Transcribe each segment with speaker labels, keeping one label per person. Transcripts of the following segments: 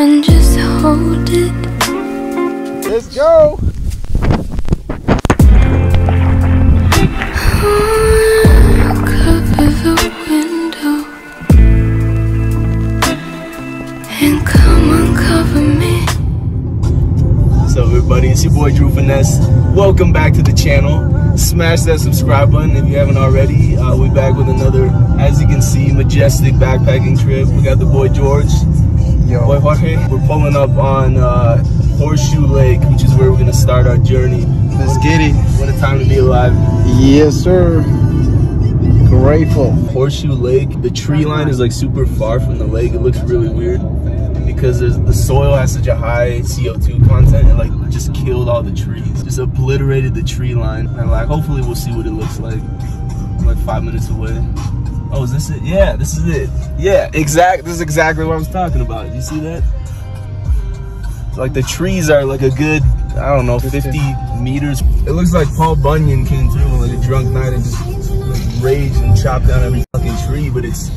Speaker 1: and just hold it.
Speaker 2: Let's go.
Speaker 1: Cover the window and come uncover me.
Speaker 2: What's up, everybody? It's your boy Drew Finesse. Welcome back to the channel. Smash that subscribe button if you haven't already. Uh, we're back with another, as you can see, majestic backpacking trip. We got the boy George,
Speaker 3: Yo.
Speaker 2: boy Jorge. We're pulling up on uh, Horseshoe Lake, which is where we're gonna start our journey.
Speaker 3: Let's get it.
Speaker 2: What a time to be alive!
Speaker 3: Yes, sir. Grateful.
Speaker 2: Horseshoe Lake. The tree line is like super far from the lake. It looks really weird because the soil has such a high CO2 content. It like just killed all the trees, just obliterated the tree line. And like hopefully we'll see what it looks like. We're like five minutes away. Oh, is this it? Yeah, this is it. Yeah, exact. This is exactly what I was talking about. You see that? Like the trees are like a good, I don't know, 50 meters. It looks like Paul Bunyan came through on like a drunk night and just like raged and chopped down every fucking tree, but it's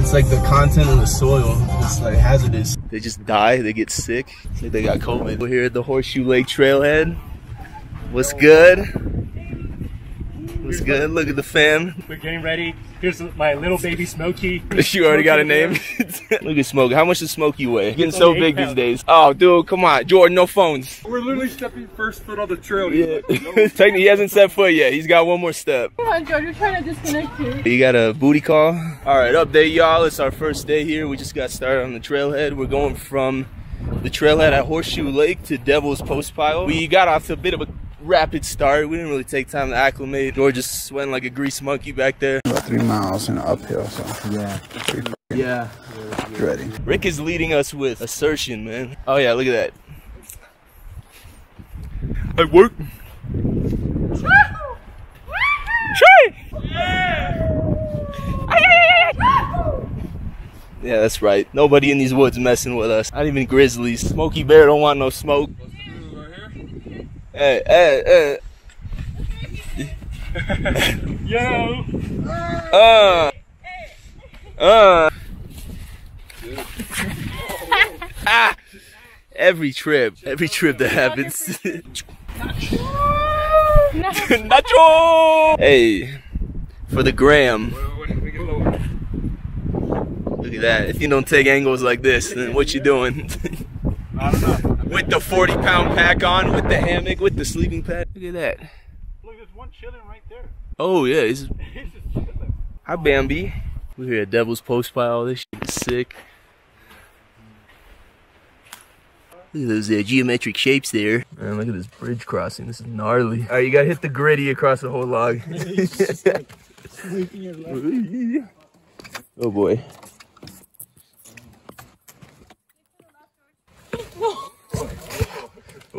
Speaker 2: it's like the content of the soil. It's like hazardous. They just die. They get sick. They got COVID. We're here at the Horseshoe Lake Trailhead. What's good? What's good? Look at the fam.
Speaker 4: We're getting ready. Here's my little baby Smokey.
Speaker 2: You already got a name? Look at Smokey. How much does Smokey weigh? Getting so big these days. Oh, dude, come on. Jordan, no phones.
Speaker 4: We're literally stepping first foot on the trail.
Speaker 2: Yeah. Technically, he hasn't set foot yet. He's got one more step.
Speaker 5: Come on, George, we're trying to disconnect here.
Speaker 2: You got a booty call? All right, update y'all. It's our first day here. We just got started on the trailhead. We're going from the trailhead at Horseshoe Lake to Devils Postpile. We got off to a bit of a rapid start. We didn't really take time to acclimate. George just sweating like a grease monkey back there.
Speaker 3: About three miles and uphill, so yeah,
Speaker 2: Yeah.
Speaker 3: ready.
Speaker 2: Rick is leading us with assertion, man. Oh yeah, look at that. I work. Yeah, that's right. Nobody in these woods messing with us. Not even grizzlies. Smokey Bear don't want no smoke. Hey, hey, hey.
Speaker 4: Yo!
Speaker 2: Uh. Uh. ah. Every trip, every trip that happens. Nacho! Hey, for the gram. Look at that. If you don't take angles like this, then what you doing?
Speaker 4: I don't know.
Speaker 2: With the 40 pound pack on, with the hammock, with the sleeping pad. Look at that.
Speaker 4: Look, there's one chilling right there.
Speaker 2: Oh, yeah. It's,
Speaker 4: He's just chilling.
Speaker 2: Hi, Bambi. We're here at Devils Postpile. This shit is sick. Look at those uh, geometric shapes there. Man, look at this bridge crossing. This is gnarly. All right, you gotta hit the gritty across the whole log. oh boy.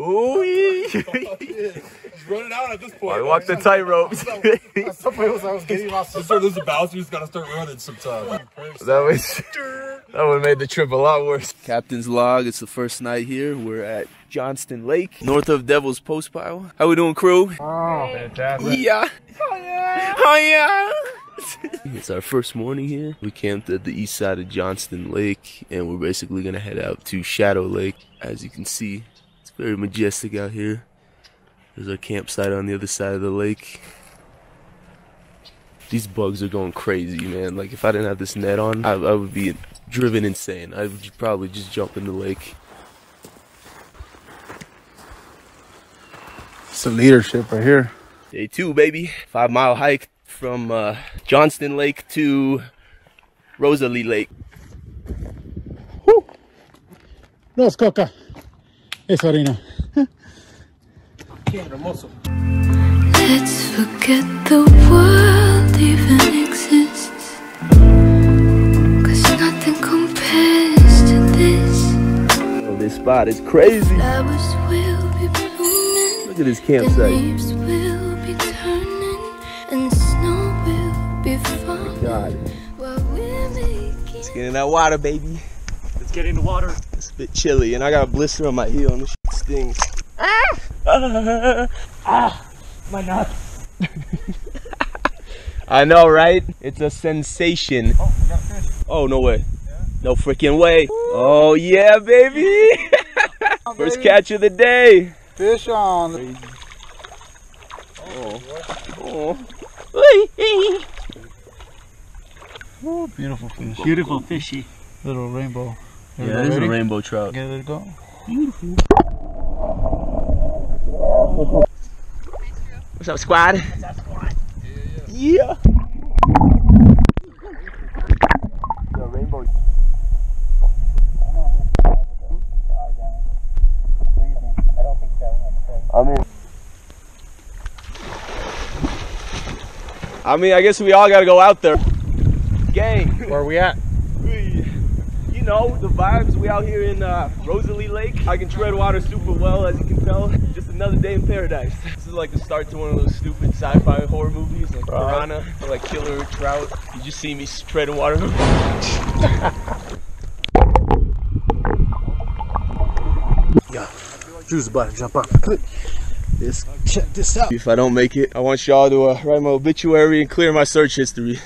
Speaker 2: Ooh, he's
Speaker 4: running out at this point.
Speaker 2: I walked the tightrope.
Speaker 4: Somebody I was getting lost. Sister, there's a bounce. You just gotta start running sometime.
Speaker 2: That was that would have made the trip a lot worse. Captain's log. It's the first night here. We're at Johnston Lake, north of Devils Postpile. How we doing, crew?
Speaker 4: Oh, fantastic.
Speaker 2: Yeah. Oh yeah. Oh yeah. it's our first morning here. We camped at the east side of Johnston Lake, and we're basically gonna head out to Shadow Lake. As you can see, it's very majestic out here. There's our campsite on the other side of the lake. These bugs are going crazy, man. Like if I didn't have this net on, I, I would be driven insane. I would probably just jump in the lake.
Speaker 3: It's the leadership right here.
Speaker 2: Day two, baby. Five mile hike from uh, Johnston Lake to Rosalie Lake.
Speaker 3: Los coca. Es harina.
Speaker 1: Let's forget the world even exists. Cause nothing compares to this.
Speaker 2: Oh, this spot is crazy.
Speaker 1: Flowers will be blooming.
Speaker 2: Look at this
Speaker 1: The
Speaker 2: campsite.
Speaker 1: leaves will be turning. And snow will be falling.
Speaker 2: God. Let's get in that water, baby.
Speaker 4: Let's get in the water.
Speaker 2: Bit chilly, and I got a blister on my heel, and this stings. Ah! Ah!
Speaker 4: My nuts.
Speaker 2: I know, right? It's a sensation.
Speaker 4: Oh, we got a fish.
Speaker 2: Oh, no way. No freaking way. Oh, yeah, baby. Oh, First catch of the day.
Speaker 3: Fish on.
Speaker 2: Oh.
Speaker 3: Oh, oh. beautiful fish.
Speaker 4: Beautiful fishy.
Speaker 3: Little rainbow.
Speaker 2: Yeah, this is a rainbow trout.
Speaker 3: Get it go. Beautiful.
Speaker 2: What's up, squad? Yeah. The rainbow. I mean, I mean, I guess we all gotta go out there. Gang,
Speaker 3: Where are we at?
Speaker 2: We- know the vibes. We out here in uh, Rosalie Lake. I can tread water super well, as you can tell. Just another day in paradise. This is like the start to one of those stupid sci-fi horror movies, like Piranha, or like Killer Trout. Did you just see me treading water.
Speaker 3: yeah, Drew's about to jump off the cliff. Let's check this out.
Speaker 2: If I don't make it, I want y'all to uh, write my obituary and clear my search history.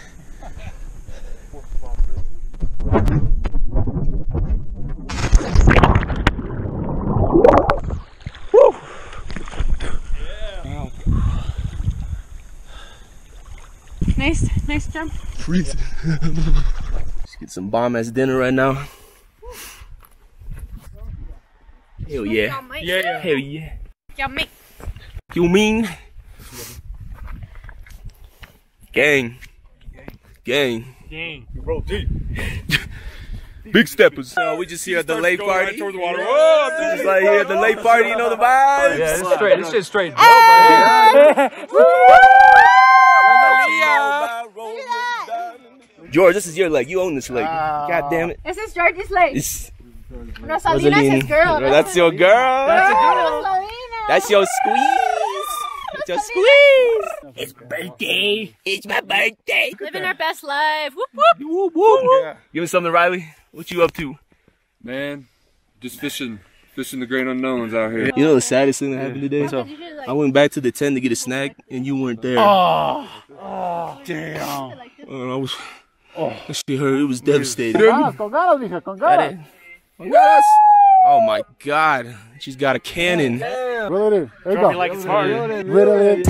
Speaker 5: Nice, nice jump.
Speaker 2: Freezing. Let's get some bomb ass dinner right now. Hell yeah.
Speaker 4: Yeah, yeah.
Speaker 2: Hell yeah.
Speaker 5: Yummy.
Speaker 2: You mean? Gang. Gang.
Speaker 4: Dang. You roll deep.
Speaker 2: Big steppers. So we just here at the lake
Speaker 4: Going right
Speaker 2: party.
Speaker 4: the water. Oh,
Speaker 2: Just like here at the lake party, you know the vibes.
Speaker 4: Yeah, this straight. This shit's straight.
Speaker 2: George, this is your leg. You own this lake. God damn it.
Speaker 5: This is George's leg.
Speaker 2: It's
Speaker 5: Rosalina's his
Speaker 2: Rosaline.
Speaker 5: girl.
Speaker 2: No, that's your girl.
Speaker 5: Rosalina.
Speaker 2: That's your squeeze. That's your squeeze. It's birthday. It's my birthday.
Speaker 5: Living our best life. Whoop whoop.
Speaker 2: Woo, woo. Give me something, Riley. What you up to?
Speaker 4: Man, just fishing, fishing the great unknowns out here.
Speaker 2: You know the saddest thing that happened today?
Speaker 5: Did you like,
Speaker 2: I went back to the tent to get a snack, and you weren't there.
Speaker 3: Oh,
Speaker 5: oh damn.
Speaker 2: And I was. Oh, that shit hurt. It was devastating.
Speaker 3: Ganas, con ganas, mija, con ganas.
Speaker 2: Oh my God. She's got a cannon.
Speaker 3: Riddle it. There you go.
Speaker 4: like it's hard.
Speaker 3: Riddle it.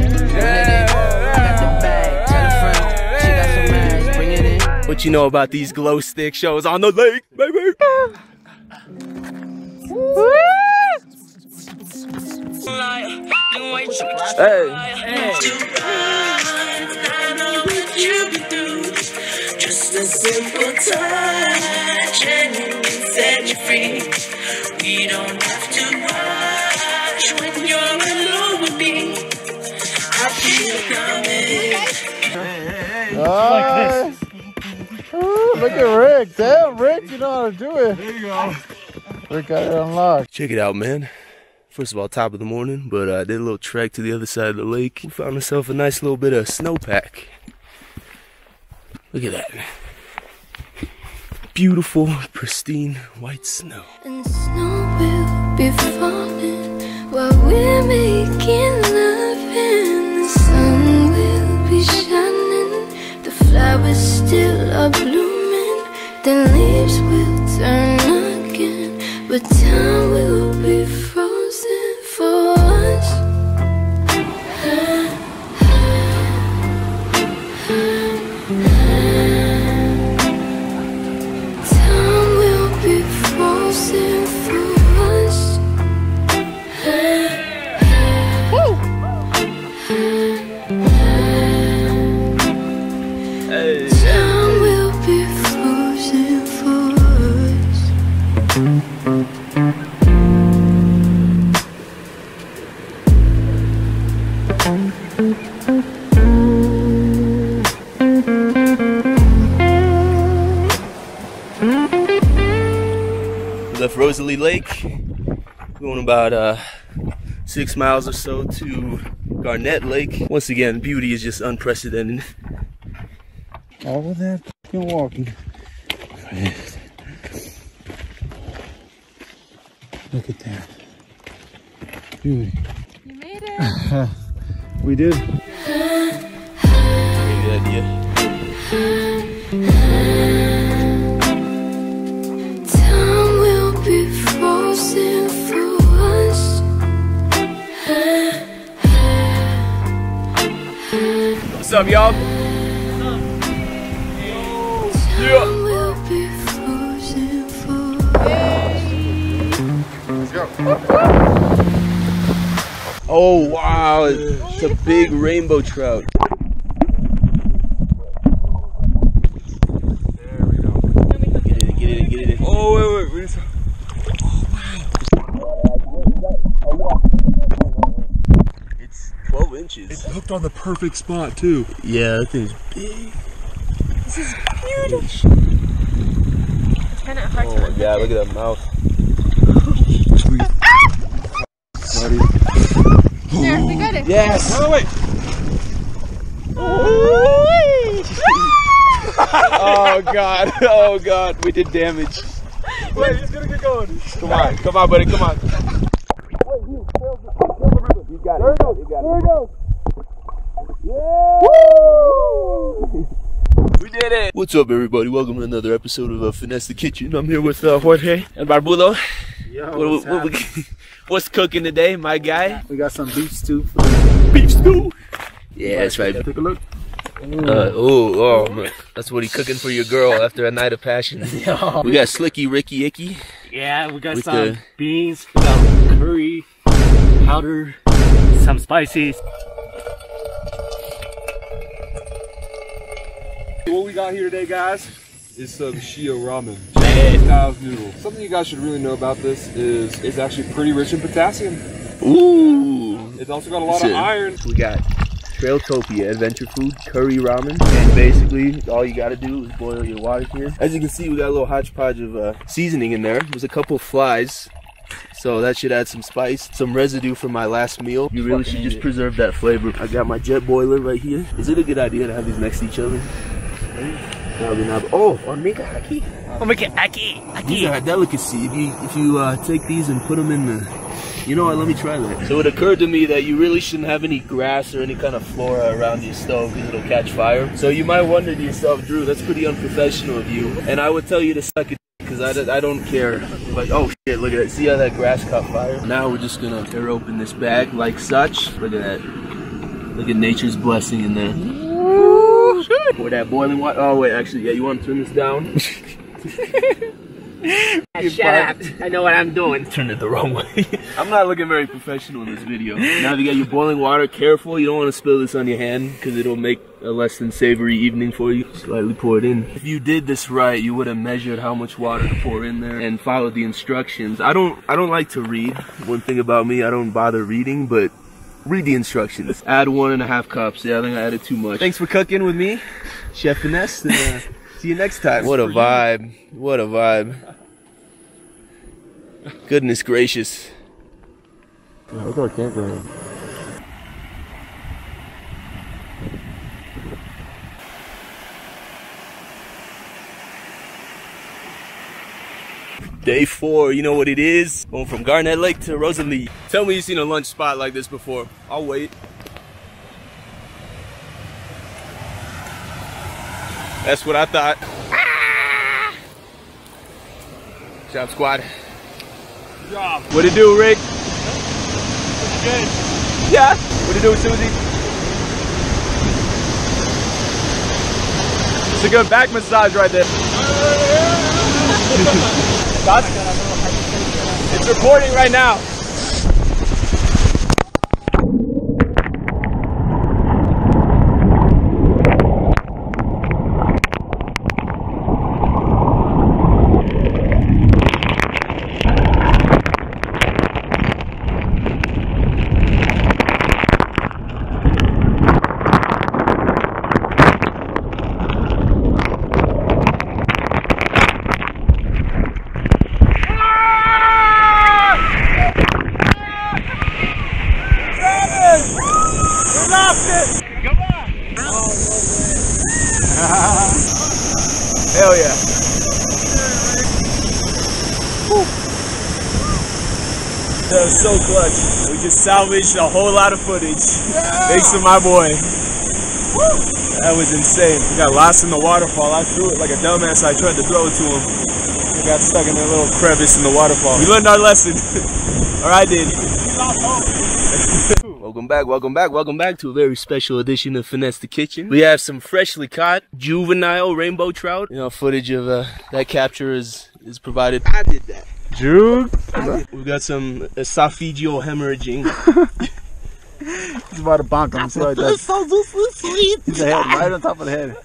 Speaker 2: What you know about these glow stick shows on the lake, baby? Hey.
Speaker 6: Just a simple touch and you can set you free. We don't have to rush when you're alone with me. I feel coming.
Speaker 3: Nice. Ooh, look at Rick. Damn, Rick, you know how to do it. There you go. Rick got it unlocked.
Speaker 2: Check it out, man. First of all, top of the morning, but I uh, did a little trek to the other side of the lake. We found ourselves a nice little bit of snowpack. Look at that. Beautiful, pristine white snow.
Speaker 1: And snow will be falling while we're making love, and the sun will be shining. The flowers still are blooming, the leaves will turn again, but time will be
Speaker 2: We left Rosalie Lake, going about uh, six miles or so to Garnet Lake. Once again, beauty is just unprecedented.
Speaker 3: All of that fucking walking. Look at that. Beauty.
Speaker 5: You made it.
Speaker 3: We did.
Speaker 2: Good idea.
Speaker 1: Time will be frozen for us.
Speaker 2: What's up, y'all?
Speaker 1: Time will be frozen for
Speaker 2: Oh wow, it's a big rainbow trout.
Speaker 4: There we go.
Speaker 2: Get it in, get it in, get it in.
Speaker 4: Oh, wait, wait. wait.
Speaker 2: It's 12 inches.
Speaker 4: It's hooked on the perfect spot, too.
Speaker 2: Yeah, that thing's big.
Speaker 5: Kind of hard
Speaker 2: Oh my god, look at that mouth.
Speaker 5: There, we got it.
Speaker 2: Yes!
Speaker 4: Oh, wait.
Speaker 2: oh god, oh god, we did damage.
Speaker 4: Wait, he's gonna get going.
Speaker 2: Come on, come on, buddy, come on. You got it. There we go. You got there we go. We did it. What's up, everybody? Welcome to another episode of uh, Finesse the Kitchen. I'm here with uh, Jorge and Barbudo.
Speaker 3: Yo,
Speaker 2: What,
Speaker 3: what's,
Speaker 2: what, we- what's cooking today, my guy?
Speaker 3: we got some beef stew.
Speaker 2: Beef stew. Yeah, that's right.
Speaker 3: Take a look.
Speaker 2: Uh, oh, oh, man. that's what he cooking for your girl after a night of passion. We got Slicky Ricky Icky.
Speaker 7: Yeah, we got
Speaker 2: With
Speaker 7: some
Speaker 2: the-
Speaker 7: beans, we got curry, powder, some spices.
Speaker 4: What we got here today, guys, is some Shio ramen. Styles noodles. Something you guys should really know about this is it's actually pretty rich in potassium.
Speaker 2: Ooh.
Speaker 4: It's also got a lot of iron.
Speaker 2: We got Trailtopia Adventure Food Curry Ramen, and basically all you gotta do is boil your water here. As you can see, we got a little hodgepodge of uh, seasoning in there. There's a couple flies, so that should add some spice, some residue from my last meal. You really should just preserve that flavor. I got my jet boiler right here. Is it a good idea to have these next to each other? Probably not. Oh, omega haki.
Speaker 7: Oh my god, aki,
Speaker 2: These are a delicacy. If you if you uh, take these and put them in the, you know what? Let me try that. So it occurred to me that you really shouldn't have any grass or any kind of flora around your stove because it'll catch fire. So you might wonder to yourself, Drew, that's pretty unprofessional of you. And I would tell you to suck it because I, don't- I don't care. Like oh shit, look at that. See how that grass caught fire? Now we're just gonna tear open this bag like such. Look at that. Look at nature's blessing in there. Pour that boiling water. Oh wait, actually, yeah. You want to turn this down?
Speaker 7: Shut up. I know what I'm doing.
Speaker 2: turned it the wrong way. I'm not looking very professional in this video. Now if you got your boiling water, careful. You don't want to spill this on your hand because it'll make a less than savory evening for you. Slightly pour it in. If you did this right, you would have measured how much water to pour in there and followed the instructions. I don't I don't like to read. One thing about me, I don't bother reading, but read the instructions. Add one and a half cups. Yeah, I think I added too much. Thanks for cooking with me, Chef Finesse. And, uh, see you next time. What a vibe. What a vibe. Goodness gracious.
Speaker 3: Look at our campground.
Speaker 2: Day four, you know what it is? Going from Garnet Lake to Rosalie. Tell me you've seen a lunch spot like this before. I'll wait. That's what I thought. Ah! Job squad.
Speaker 4: Good job.
Speaker 2: What it do, Rick?
Speaker 4: Good.
Speaker 2: Yeah. What it do, Susie?
Speaker 4: It's a good back massage right there. it's recording right now.
Speaker 2: We just salvaged a whole lot of footage. Thanks to my boy. That was insane. We got lost in the waterfall. I threw it like a dumbass. I tried to throw it to him. We got stuck in a little crevice in the waterfall. We learned our lesson. or I did. Welcome back, welcome back, welcome back to a very special edition of Finesse the Kitchen. We have some freshly caught juvenile rainbow trout. You know, footage of uh, that capture is is provided. I did that.
Speaker 3: Juke.
Speaker 2: We got some esophageal hemorrhaging.
Speaker 3: He's about to bonk him. See how he does.
Speaker 2: so sweet.
Speaker 3: He's the head, right on top of the head.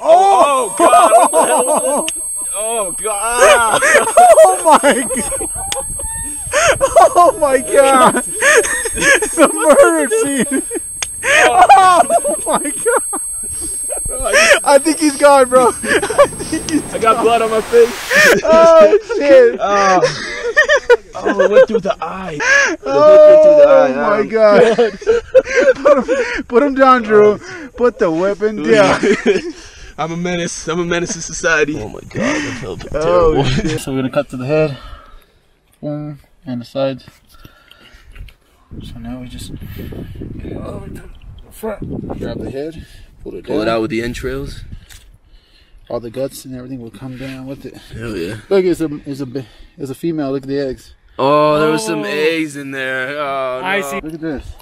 Speaker 2: Oh, oh God! What the hell was that? Oh God!
Speaker 3: Oh my god! Oh my god! the murder scene! Oh my god! I think he's gone, bro.
Speaker 2: I got blood on my face.
Speaker 3: Oh shit! Ah.
Speaker 2: Oh, oh it went through the eye.
Speaker 3: Oh ah, my god! put, him, put him down, Drew. Ah. Put the weapon down.
Speaker 2: I'm a menace. I'm a menace to society. Oh my God! That felt
Speaker 3: Oh
Speaker 2: terrible.
Speaker 3: shit! So we're gonna cut to the head, boom, and the sides. So now we just get over to the front, grab the head, pull it
Speaker 2: Pull
Speaker 3: down.
Speaker 2: it out with the entrails.
Speaker 3: All the guts and everything will come down with it.
Speaker 2: Hell yeah.
Speaker 3: Look, it's a it's a it's a female. Look at the eggs.
Speaker 2: Oh, there was some oh. eggs in there. Oh, no.
Speaker 7: I see.
Speaker 3: Look at this.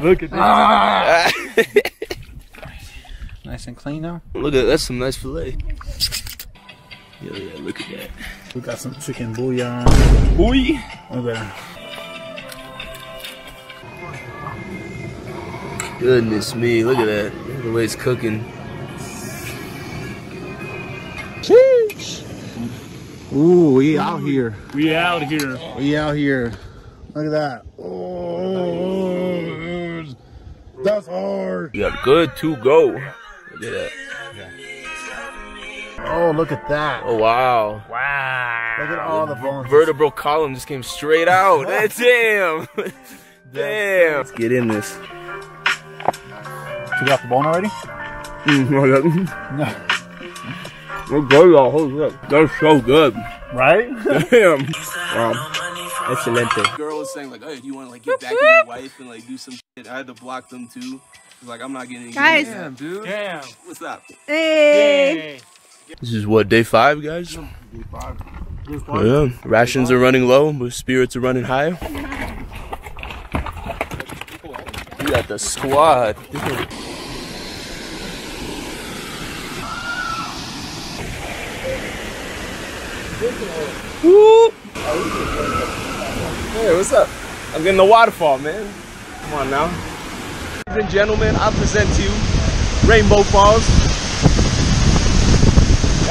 Speaker 7: Look at this.
Speaker 3: Nice and clean now.
Speaker 2: Look at that. that's some nice fillet. Yeah, yeah, look at that.
Speaker 3: We got some chicken bouillon.
Speaker 2: Boy.
Speaker 3: Look at that.
Speaker 2: Goodness me, look at that. Look at the way it's cooking.
Speaker 3: Ooh, we out here.
Speaker 7: We out here.
Speaker 3: We out here. Look at that. Oh, that's hard.
Speaker 2: You got good to go. Look at that.
Speaker 3: Oh, look at that.
Speaker 2: Oh wow.
Speaker 7: Wow.
Speaker 3: Look at all the bones.
Speaker 2: Vertebral column just came straight out. Damn. Damn. Let's get in this.
Speaker 3: You got the bone already?
Speaker 2: Mm, Okay, y'all. Hold up. That's so good.
Speaker 3: Right?
Speaker 2: Damn. Wow. Excelente. Girl was saying like, "Hey, do you want to like get back with your wife and like do some shit?" I had to block them too. Like, I'm not getting.
Speaker 5: Guys.
Speaker 2: Damn, dude.
Speaker 7: Damn.
Speaker 2: What's up?
Speaker 5: Hey.
Speaker 2: This is what day five, guys. Oh, yeah. Rations are running low, but spirits are running high. We got the squad. Hey, what's up? I'm getting the waterfall, man. Come on now. Ladies and gentlemen, I present to you Rainbow Falls.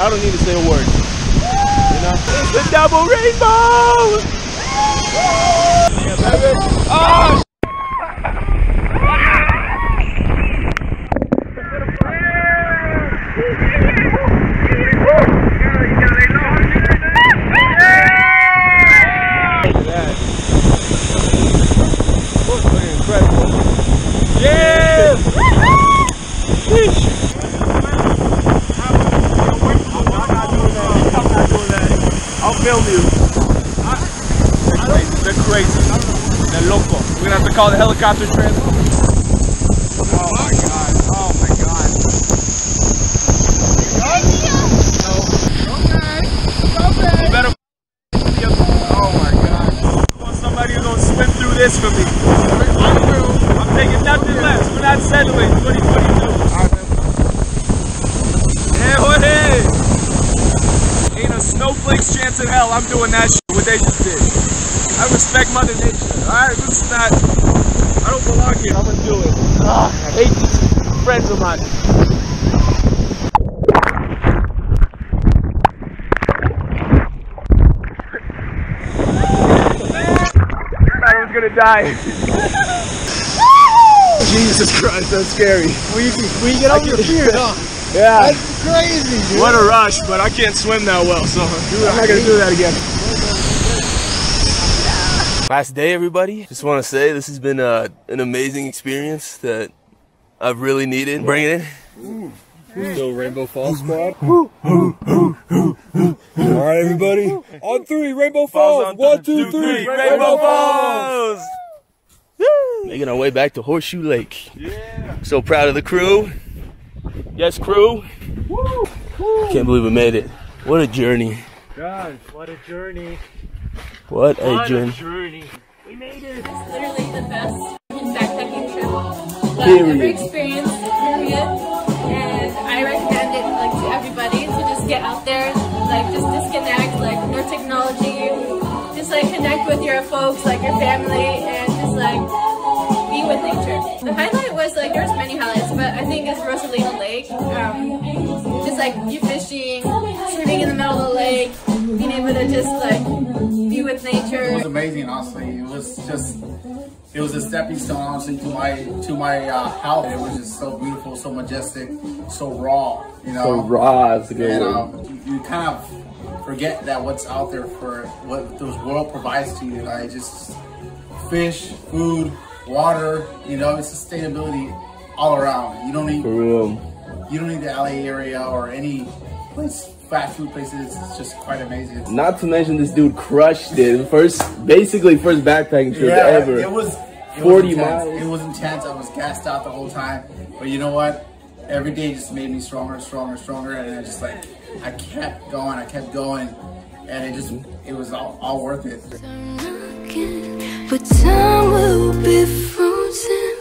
Speaker 2: I don't need to say a word. You know? It's the double rainbow! Oh, Look at that. Looking incredible. Yeah! I'll film you. They're crazy. They're crazy. They're loco. We're gonna have to call the helicopter transport. Oh my god. Oh my god. You better. Oh my god. I want somebody who's gonna swim through this for me. I'm taking nothing less. We're not settling. 2022. Yeah, what is? Ain't a snowflake's chance in hell I'm doing that shit, what they just did. I respect Mother Nature. Alright, this is not. I don't belong here. I'm gonna do it. Ugh, I hate these friends of mine. I was gonna die. Jesus Christ, that's scary.
Speaker 3: We, we get over your fear, huh?
Speaker 2: Yeah.
Speaker 3: That's crazy, dude.
Speaker 2: What a rush, but I can't swim that well, so I'm not gonna do that again. Last day, everybody. Just want to say this has been uh, an amazing experience that I've really needed. Bringing it.
Speaker 4: Still Rainbow Falls squad. All right, everybody. On three, Rainbow Falls. One, two, three, Rainbow Falls.
Speaker 2: Making our way back to Horseshoe Lake. Yeah. So proud of the crew. Yes, crew. Woo. Can't believe we made it. What a journey.
Speaker 7: Guys, what a journey.
Speaker 2: What a
Speaker 7: What a
Speaker 2: journey.
Speaker 7: journey. We made it.
Speaker 5: literally the best backpacking trip that I've ever experienced, period. And I recommend it like to everybody to just get out there, like just disconnect, like no technology, just like connect with your folks, like your family, and just like be with nature. The highlight was like there's many highlights, but I think it's Rosalina Lake. Um, just like you fishing, swimming in the middle of the lake, being able to just like be with nature.
Speaker 3: It was amazing, honestly. It was just, it was a stepping stone, honestly, to my to my uh, health. It was just so beautiful, so majestic, so raw. You know,
Speaker 2: So raw is a good
Speaker 3: and
Speaker 2: word.
Speaker 3: um, you, you kind of forget that what's out there for what this world provides to you. Like just fish, food, water. You know, it's sustainability all around. You don't need
Speaker 2: For real.
Speaker 3: you don't need the LA area or any place, fast food places. It's just quite amazing.
Speaker 2: Not to mention this dude crushed it. First, basically first backpacking trip ever.
Speaker 3: It was it
Speaker 2: 40
Speaker 3: was
Speaker 2: miles.
Speaker 3: It was intense. I was gassed out the whole time. But you know what? Every day just made me stronger, stronger, stronger, and I just like I kept going, I kept going, and it just it was all, all worth it.
Speaker 1: But time will be frozen